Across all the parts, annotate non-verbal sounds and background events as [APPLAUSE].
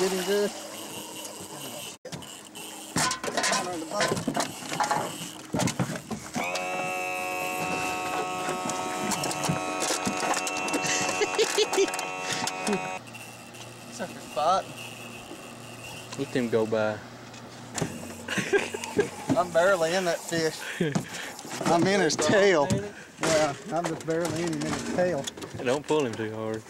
him good. Down the boat. Sucker spot. Let them go by. [LAUGHS] I'm barely in that fish. I'm in his tail. Yeah, I'm just barely in him in his tail. Don't pull him too hard.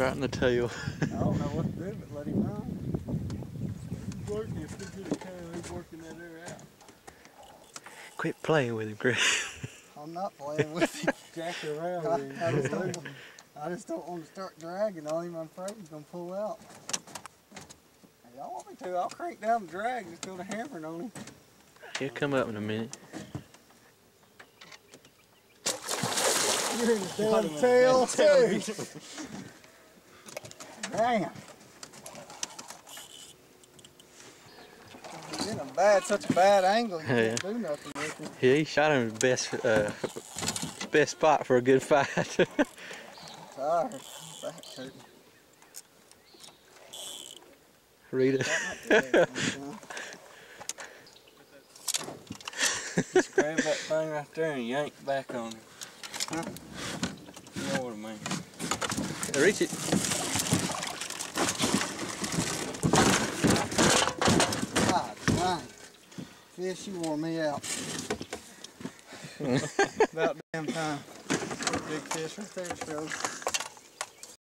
Right in the tail. I don't know what to do but let him run. He's working, if we get a tail, he's working that air out. Quit playing with him, Chris. I'm not playing with him. [LAUGHS] Jack around I. I just don't, I just don't want to start dragging on him. I'm afraid he's gonna pull out. If y'all want me to, I'll crank down the drag, just go to hammering on him. He'll come up in a minute. You're in the Got damn him [LAUGHS] in tail too. Damn. He's in a bad, such a bad angle. You [LAUGHS] Yeah. can't do nothing with him. Yeah, he shot him the best, uh, [LAUGHS] best spot for a good fight. [LAUGHS] Tired. Back hurting. Rita. Just grab that thing right there and yank back on him. Huh? You know what I mean. Reach it. Fish, you wore me out. [LAUGHS] About damn time. Big fish right there, shows.